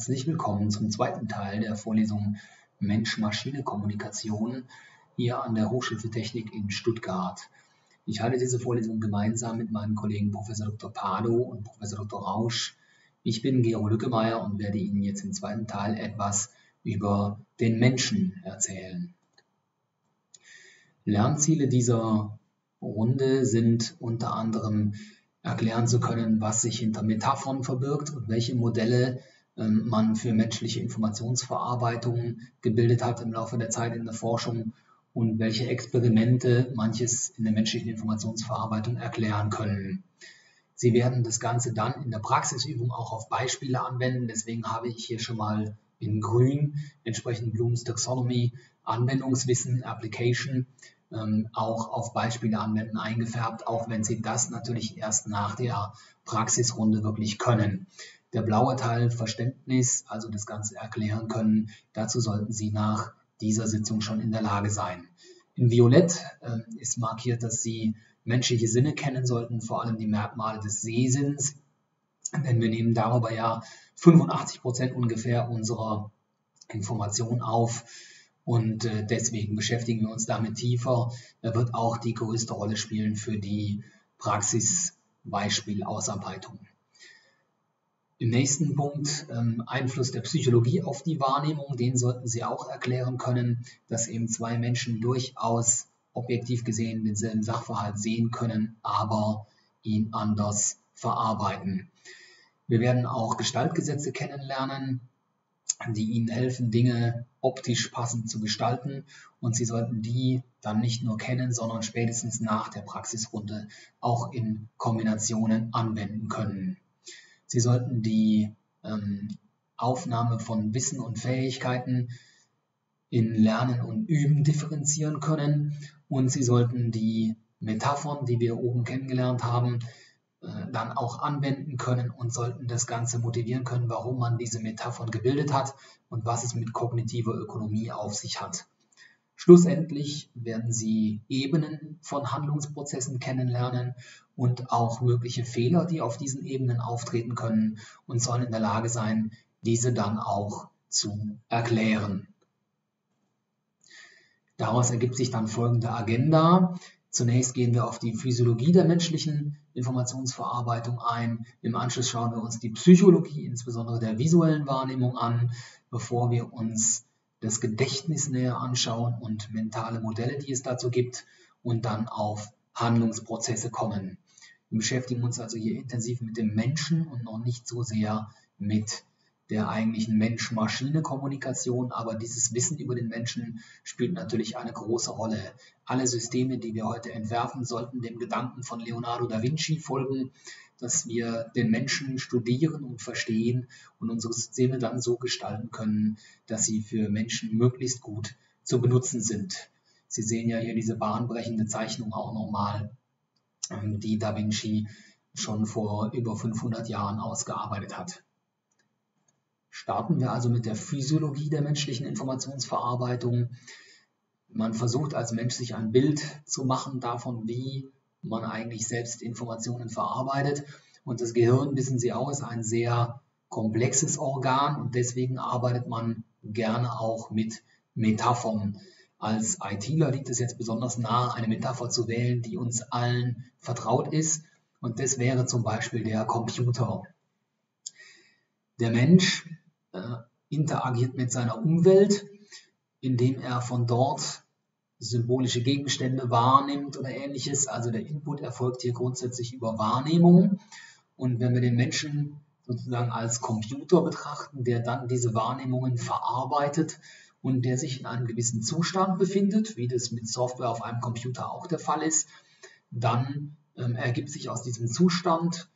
herzlich willkommen zum zweiten Teil der Vorlesung Mensch-Maschine-Kommunikation hier an der Hochschule für Technik in Stuttgart. Ich halte diese Vorlesung gemeinsam mit meinen Kollegen Prof. Dr. Pado und Prof. Dr. Rausch. Ich bin Gero Lückemeier und werde Ihnen jetzt im zweiten Teil etwas über den Menschen erzählen. Lernziele dieser Runde sind unter anderem erklären zu können, was sich hinter Metaphern verbirgt und welche Modelle man für menschliche Informationsverarbeitung gebildet hat im Laufe der Zeit in der Forschung und welche Experimente manches in der menschlichen Informationsverarbeitung erklären können. Sie werden das Ganze dann in der Praxisübung auch auf Beispiele anwenden. Deswegen habe ich hier schon mal in grün entsprechend Blooms Taxonomy, Anwendungswissen, Application ähm, auch auf Beispiele anwenden eingefärbt, auch wenn Sie das natürlich erst nach der Praxisrunde wirklich können. Der blaue Teil Verständnis, also das Ganze erklären können, dazu sollten Sie nach dieser Sitzung schon in der Lage sein. In Violett äh, ist markiert, dass Sie menschliche Sinne kennen sollten, vor allem die Merkmale des Sehsinns, denn wir nehmen darüber ja 85 Prozent ungefähr unserer Information auf. Und äh, deswegen beschäftigen wir uns damit tiefer. Er wird auch die größte Rolle spielen für die Praxisbeispielausarbeitung. Im nächsten Punkt ähm, Einfluss der Psychologie auf die Wahrnehmung, den sollten Sie auch erklären können, dass eben zwei Menschen durchaus objektiv gesehen denselben Sachverhalt sehen können, aber ihn anders verarbeiten. Wir werden auch Gestaltgesetze kennenlernen, die Ihnen helfen, Dinge optisch passend zu gestalten. Und Sie sollten die dann nicht nur kennen, sondern spätestens nach der Praxisrunde auch in Kombinationen anwenden können. Sie sollten die ähm, Aufnahme von Wissen und Fähigkeiten in Lernen und Üben differenzieren können. Und Sie sollten die Metaphern, die wir oben kennengelernt haben, äh, dann auch anwenden können und sollten das Ganze motivieren können, warum man diese Metaphern gebildet hat und was es mit kognitiver Ökonomie auf sich hat. Schlussendlich werden Sie Ebenen von Handlungsprozessen kennenlernen und auch mögliche Fehler, die auf diesen Ebenen auftreten können und sollen in der Lage sein, diese dann auch zu erklären. Daraus ergibt sich dann folgende Agenda. Zunächst gehen wir auf die Physiologie der menschlichen Informationsverarbeitung ein. Im Anschluss schauen wir uns die Psychologie, insbesondere der visuellen Wahrnehmung an, bevor wir uns das Gedächtnis näher anschauen und mentale Modelle, die es dazu gibt, und dann auf Handlungsprozesse kommen. Wir beschäftigen uns also hier intensiv mit dem Menschen und noch nicht so sehr mit der eigentlichen Mensch-Maschine-Kommunikation, aber dieses Wissen über den Menschen spielt natürlich eine große Rolle. Alle Systeme, die wir heute entwerfen, sollten dem Gedanken von Leonardo da Vinci folgen, dass wir den Menschen studieren und verstehen und unsere Systeme dann so gestalten können, dass sie für Menschen möglichst gut zu benutzen sind. Sie sehen ja hier diese bahnbrechende Zeichnung auch nochmal, ähm, die Da Vinci schon vor über 500 Jahren ausgearbeitet hat. Starten wir also mit der Physiologie der menschlichen Informationsverarbeitung. Man versucht als Mensch sich ein Bild zu machen davon, wie man eigentlich selbst Informationen verarbeitet. Und das Gehirn, wissen Sie auch, ist ein sehr komplexes Organ und deswegen arbeitet man gerne auch mit Metaphern. Als ITler liegt es jetzt besonders nahe, eine Metapher zu wählen, die uns allen vertraut ist. Und das wäre zum Beispiel der Computer. Der Mensch äh, interagiert mit seiner Umwelt, indem er von dort symbolische Gegenstände wahrnimmt oder ähnliches. Also der Input erfolgt hier grundsätzlich über Wahrnehmung. Und wenn wir den Menschen sozusagen als Computer betrachten, der dann diese Wahrnehmungen verarbeitet und der sich in einem gewissen Zustand befindet, wie das mit Software auf einem Computer auch der Fall ist, dann ähm, ergibt sich aus diesem Zustand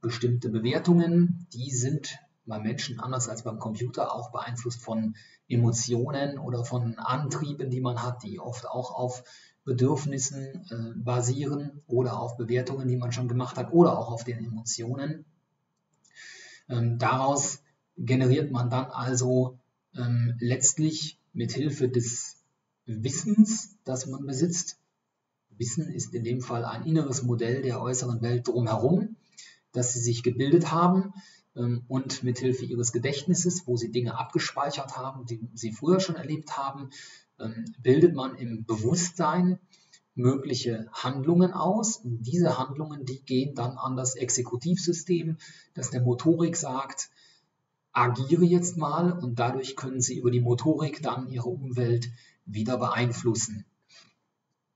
bestimmte Bewertungen, die sind beim Menschen anders als beim Computer auch beeinflusst von Emotionen oder von Antrieben, die man hat, die oft auch auf Bedürfnissen äh, basieren oder auf Bewertungen, die man schon gemacht hat oder auch auf den Emotionen. Ähm, daraus generiert man dann also ähm, letztlich mit Hilfe des Wissens, das man besitzt. Wissen ist in dem Fall ein inneres Modell der äußeren Welt drumherum, das sie sich gebildet haben, und mithilfe ihres Gedächtnisses, wo sie Dinge abgespeichert haben, die sie früher schon erlebt haben, ähm, bildet man im Bewusstsein mögliche Handlungen aus. Und diese Handlungen, die gehen dann an das Exekutivsystem, das der Motorik sagt, agiere jetzt mal und dadurch können sie über die Motorik dann ihre Umwelt wieder beeinflussen.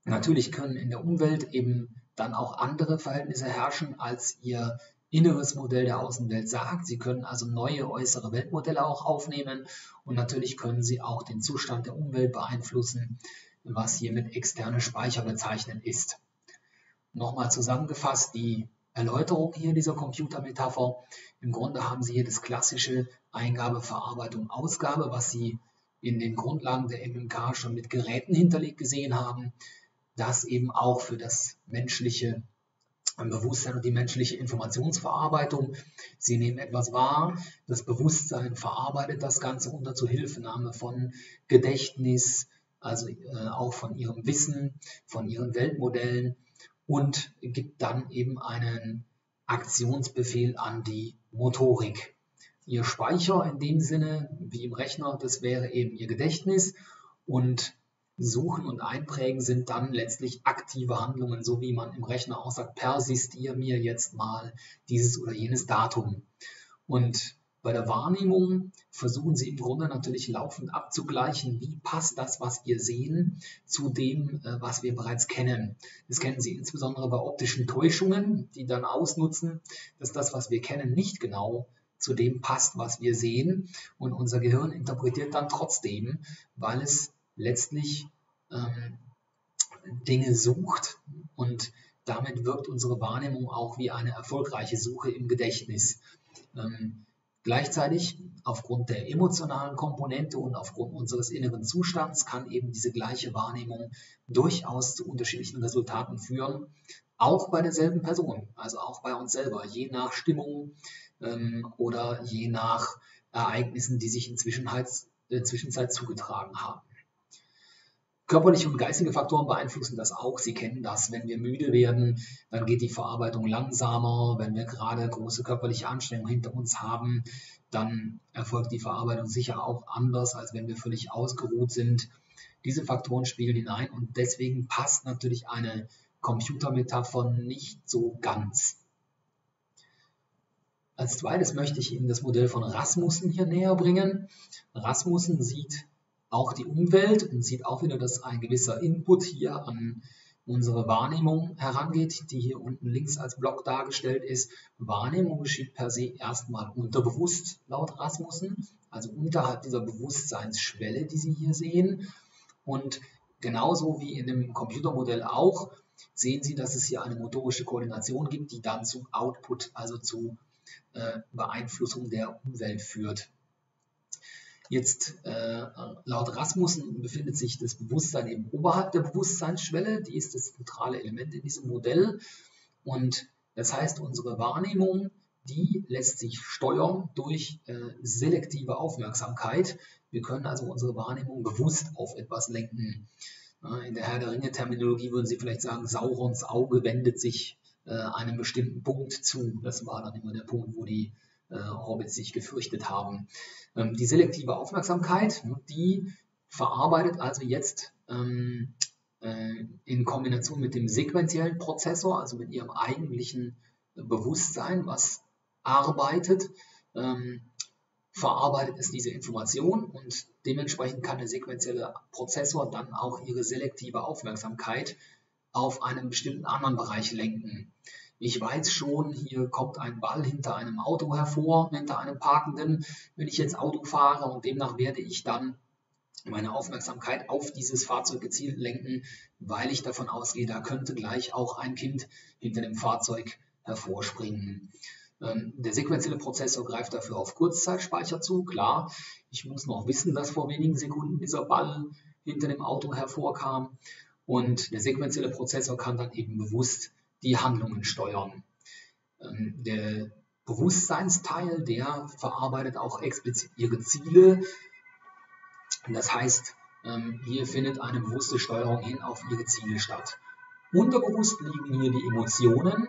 Natürlich können in der Umwelt eben dann auch andere Verhältnisse herrschen, als ihr inneres Modell der Außenwelt sagt. Sie können also neue äußere Weltmodelle auch aufnehmen und natürlich können sie auch den Zustand der Umwelt beeinflussen, was hier mit externe Speicher bezeichnet ist. Nochmal zusammengefasst die Erläuterung hier dieser Computermetapher. Im Grunde haben Sie hier das klassische Eingabe, Verarbeitung, Ausgabe, was Sie in den Grundlagen der MMK schon mit Geräten hinterlegt gesehen haben, das eben auch für das menschliche Bewusstsein und die menschliche Informationsverarbeitung. Sie nehmen etwas wahr, das Bewusstsein verarbeitet das Ganze unter Zuhilfenahme von Gedächtnis, also äh, auch von ihrem Wissen, von ihren Weltmodellen und gibt dann eben einen Aktionsbefehl an die Motorik. Ihr Speicher in dem Sinne, wie im Rechner, das wäre eben Ihr Gedächtnis und Suchen und Einprägen sind dann letztlich aktive Handlungen, so wie man im Rechner auch sagt, persistier mir jetzt mal dieses oder jenes Datum. Und bei der Wahrnehmung versuchen Sie im Grunde natürlich laufend abzugleichen, wie passt das, was wir sehen, zu dem, äh, was wir bereits kennen. Das kennen Sie insbesondere bei optischen Täuschungen, die dann ausnutzen, dass das, was wir kennen, nicht genau zu dem passt, was wir sehen. Und unser Gehirn interpretiert dann trotzdem, weil es letztlich ähm, Dinge sucht und damit wirkt unsere Wahrnehmung auch wie eine erfolgreiche Suche im Gedächtnis. Ähm, gleichzeitig, aufgrund der emotionalen Komponente und aufgrund unseres inneren Zustands, kann eben diese gleiche Wahrnehmung durchaus zu unterschiedlichen Resultaten führen, auch bei derselben Person, also auch bei uns selber, je nach Stimmung ähm, oder je nach Ereignissen, die sich in der Zwischenzeit zugetragen haben. Körperliche und geistige Faktoren beeinflussen das auch. Sie kennen das. Wenn wir müde werden, dann geht die Verarbeitung langsamer. Wenn wir gerade große körperliche Anstrengungen hinter uns haben, dann erfolgt die Verarbeitung sicher auch anders, als wenn wir völlig ausgeruht sind. Diese Faktoren spielen hinein und deswegen passt natürlich eine Computermetapher nicht so ganz. Als zweites möchte ich Ihnen das Modell von Rasmussen hier näher bringen. Rasmussen sieht auch die Umwelt und sieht auch wieder, dass ein gewisser Input hier an unsere Wahrnehmung herangeht, die hier unten links als Block dargestellt ist. Wahrnehmung geschieht per se erstmal unterbewusst laut Rasmussen, also unterhalb dieser Bewusstseinsschwelle, die Sie hier sehen. Und genauso wie in dem Computermodell auch, sehen Sie, dass es hier eine motorische Koordination gibt, die dann zu Output, also zu äh, Beeinflussung der Umwelt führt. Jetzt äh, laut Rasmussen befindet sich das Bewusstsein eben oberhalb der Bewusstseinsschwelle. Die ist das zentrale Element in diesem Modell. Und das heißt, unsere Wahrnehmung, die lässt sich steuern durch äh, selektive Aufmerksamkeit. Wir können also unsere Wahrnehmung bewusst auf etwas lenken. In der Herr der Ringe-Terminologie würden Sie vielleicht sagen, Saurons Auge wendet sich äh, einem bestimmten Punkt zu. Das war dann immer der Punkt, wo die Hobbits sich gefürchtet haben. Ähm, die selektive Aufmerksamkeit, ne, die verarbeitet also jetzt ähm, äh, in Kombination mit dem sequentiellen Prozessor, also mit ihrem eigentlichen Bewusstsein, was arbeitet, ähm, verarbeitet es diese Information und dementsprechend kann der sequentielle Prozessor dann auch ihre selektive Aufmerksamkeit auf einen bestimmten anderen Bereich lenken. Ich weiß schon, hier kommt ein Ball hinter einem Auto hervor, hinter einem Parkenden, wenn ich jetzt Auto fahre und demnach werde ich dann meine Aufmerksamkeit auf dieses Fahrzeug gezielt lenken, weil ich davon ausgehe, da könnte gleich auch ein Kind hinter dem Fahrzeug hervorspringen. Ähm, der sequenzielle Prozessor greift dafür auf Kurzzeitspeicher zu. Klar, ich muss noch wissen, dass vor wenigen Sekunden dieser Ball hinter dem Auto hervorkam. Und der sequenzielle Prozessor kann dann eben bewusst die Handlungen steuern. Ähm, der Bewusstseinsteil, der verarbeitet auch explizit ihre Ziele. Das heißt, ähm, hier findet eine bewusste Steuerung hin auf ihre Ziele statt. Unterbewusst liegen hier die Emotionen.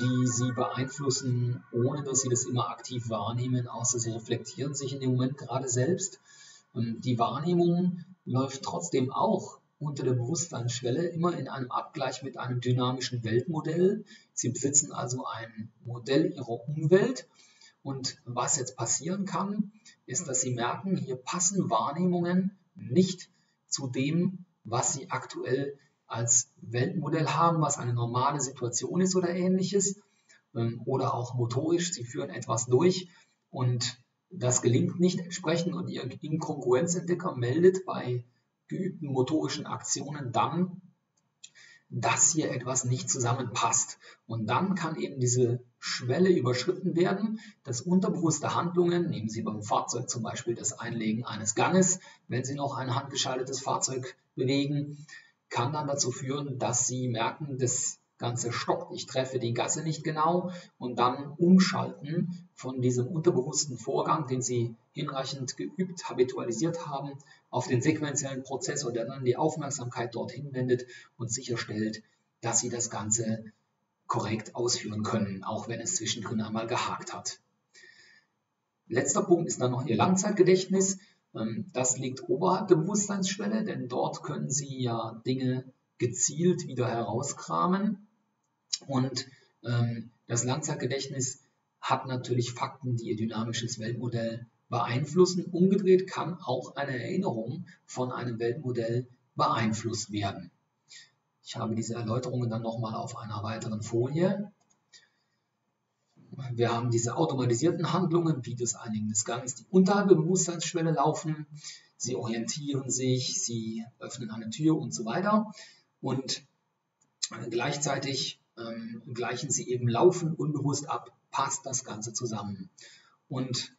die sie beeinflussen, ohne dass sie das immer aktiv wahrnehmen, außer sie reflektieren sich in dem Moment gerade selbst. Ähm, die Wahrnehmung läuft trotzdem auch unter der Bewusstseinsschwelle immer in einem Abgleich mit einem dynamischen Weltmodell. Sie besitzen also ein Modell ihrer Umwelt. Und was jetzt passieren kann, ist, dass Sie merken, hier passen Wahrnehmungen nicht zu dem, was Sie aktuell als Weltmodell haben, was eine normale Situation ist oder ähnliches. Ähm, oder auch motorisch, Sie führen etwas durch und das gelingt nicht entsprechend und Ihr Inkongruenzentdecker meldet bei geübten motorischen Aktionen dann, dass hier etwas nicht zusammenpasst. Und dann kann eben diese Schwelle überschritten werden, dass unterbewusste Handlungen, nehmen Sie beim Fahrzeug zum Beispiel das Einlegen eines Ganges, wenn Sie noch ein handgeschaltetes Fahrzeug bewegen, kann dann dazu führen, dass Sie merken, dass Ganze stoppt, ich treffe die Gasse nicht genau und dann umschalten von diesem unterbewussten Vorgang, den Sie hinreichend geübt, habitualisiert haben, auf den sequentiellen Prozessor, der dann die Aufmerksamkeit dorthin wendet und sicherstellt, dass Sie das Ganze korrekt ausführen können, auch wenn es zwischendrin einmal gehakt hat. Letzter Punkt ist dann noch Ihr Langzeitgedächtnis. Ähm, das liegt oberhalb der Bewusstseinsschwelle, denn dort können Sie ja Dinge gezielt wieder herauskramen. Und ähm, das Langzeitgedächtnis hat natürlich Fakten, die ihr dynamisches Weltmodell beeinflussen. Umgedreht kann auch eine Erinnerung von einem Weltmodell beeinflusst werden. Ich habe diese Erläuterungen dann nochmal auf einer weiteren Folie. Wir haben diese automatisierten Handlungen, wie das Einlegen des Ganges, die unterhalb der Bewusstseinsschwelle laufen. Sie orientieren sich, sie öffnen eine Tür und so weiter. Und gleichzeitig ähm, gleichen sie eben laufend unbewusst ab, passt das Ganze zusammen. Und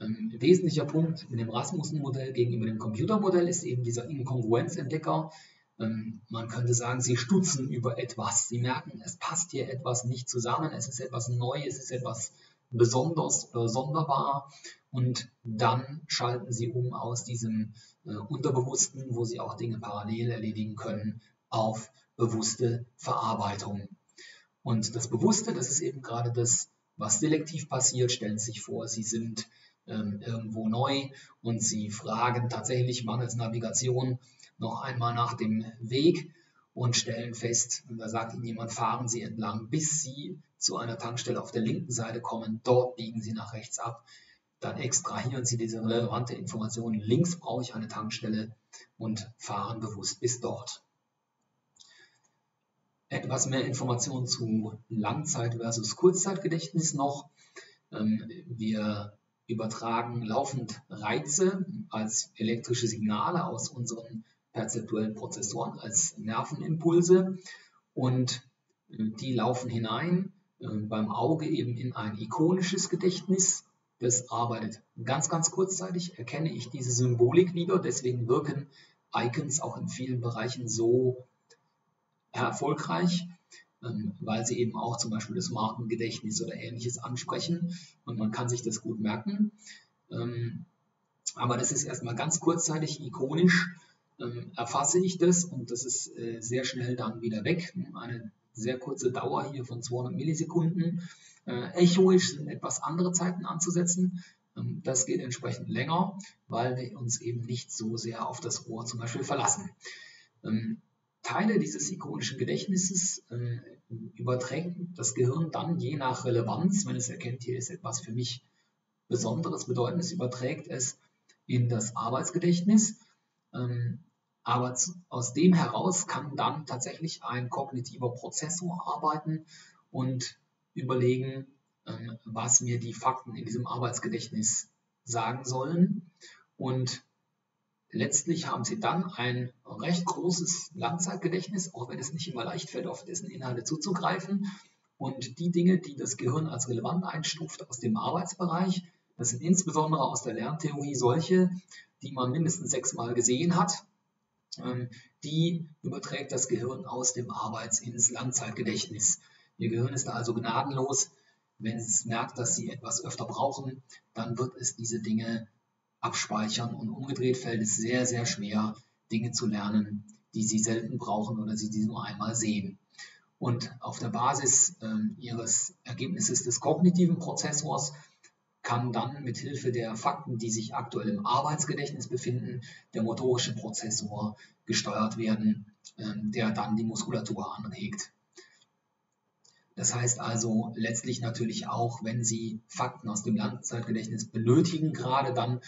ähm, ein wesentlicher Punkt in dem Rasmussen-Modell gegenüber dem Computermodell ist eben dieser Inkongruenzentdecker. Ähm, man könnte sagen, sie stutzen über etwas. Sie merken, es passt hier etwas nicht zusammen, es ist etwas Neues, es ist etwas besonders oder sonderbar. Und dann schalten sie um aus diesem äh, Unterbewussten, wo sie auch Dinge parallel erledigen können, auf bewusste Verarbeitung. Und das Bewusste, das ist eben gerade das, was selektiv passiert. Stellen Sie sich vor, Sie sind ähm, irgendwo neu und Sie fragen tatsächlich mangels Navigation noch einmal nach dem Weg und stellen fest, und da sagt Ihnen jemand, fahren Sie entlang, bis Sie zu einer Tankstelle auf der linken Seite kommen. Dort biegen Sie nach rechts ab. Dann extrahieren Sie diese relevante Information. Links brauche ich eine Tankstelle und fahren bewusst bis dort etwas mehr Informationen zu Langzeit- versus Kurzzeitgedächtnis noch. Ähm, wir übertragen laufend Reize als elektrische Signale aus unseren perzeptuellen Prozessoren, als Nervenimpulse und äh, die laufen hinein äh, beim Auge eben in ein ikonisches Gedächtnis. Das arbeitet ganz, ganz kurzzeitig, erkenne ich diese Symbolik wieder, deswegen wirken Icons auch in vielen Bereichen so erfolgreich, ähm, weil sie eben auch zum Beispiel das Markengedächtnis oder ähnliches ansprechen und man kann sich das gut merken. Ähm, aber das ist erstmal ganz kurzzeitig ikonisch, ähm, erfasse ich das und das ist äh, sehr schnell dann wieder weg. Eine sehr kurze Dauer hier von 200 Millisekunden. Äh, echoisch sind etwas andere Zeiten anzusetzen. Das geht entsprechend länger, weil wir uns eben nicht so sehr auf das Ohr zum Beispiel verlassen. Teile dieses ikonischen Gedächtnisses äh, überträgt das Gehirn dann je nach Relevanz, wenn es erkennt, hier ist etwas für mich Besonderes, Bedeutendes, überträgt es in das Arbeitsgedächtnis. Ähm, aber zu, aus dem heraus kann dann tatsächlich ein kognitiver Prozessor arbeiten und überlegen, ähm, was mir die Fakten in diesem Arbeitsgedächtnis sagen sollen. Und Letztlich haben Sie dann ein recht großes Langzeitgedächtnis, auch wenn es nicht immer leicht fällt, auf dessen Inhalte zuzugreifen. Und die Dinge, die das Gehirn als relevant einstuft aus dem Arbeitsbereich, das sind insbesondere aus der Lerntheorie solche, die man mindestens sechsmal gesehen hat. Ähm, die überträgt das Gehirn aus dem Arbeits- ins Langzeitgedächtnis. Ihr Gehirn ist da also gnadenlos. Wenn es merkt, dass Sie etwas öfter brauchen, dann wird es diese Dinge abspeichern und umgedreht fällt es sehr, sehr schwer, Dinge zu lernen, die sie selten brauchen oder sie, nur einmal sehen. Und auf der Basis äh, ihres Ergebnisses des kognitiven Prozessors kann dann mit Hilfe der Fakten, die sich aktuell im Arbeitsgedächtnis befinden, der motorische Prozessor gesteuert werden, äh, der dann die Muskulatur anregt. Das heißt also letztlich natürlich auch, wenn Sie Fakten aus dem Langzeitgedächtnis benötigen, gerade dann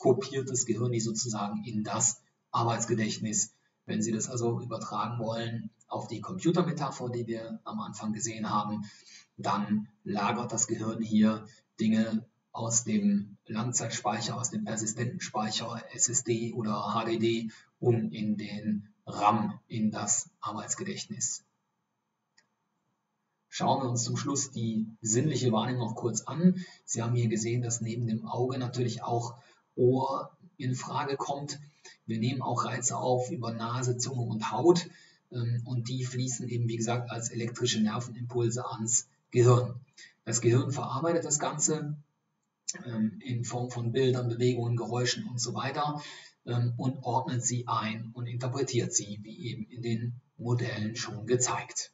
kopiert das Gehirn die sozusagen in das Arbeitsgedächtnis. Wenn Sie das also übertragen wollen auf die Computermetapher, die wir am Anfang gesehen haben, dann lagert das Gehirn hier Dinge aus dem Langzeitspeicher, aus dem persistenten Speicher, SSD oder HDD, um in den RAM, in das Arbeitsgedächtnis. Schauen wir uns zum Schluss die sinnliche Wahrnehmung noch kurz an. Sie haben hier gesehen, dass neben dem Auge natürlich auch Ohr in Frage kommt. Wir nehmen auch Reize auf über Nase, Zunge und Haut ähm, und die fließen eben, wie gesagt, als elektrische Nervenimpulse ans Gehirn. Das Gehirn verarbeitet das Ganze ähm, in Form von Bildern, Bewegungen, Geräuschen und so weiter ähm, und ordnet sie ein und interpretiert sie, wie eben in den Modellen schon gezeigt.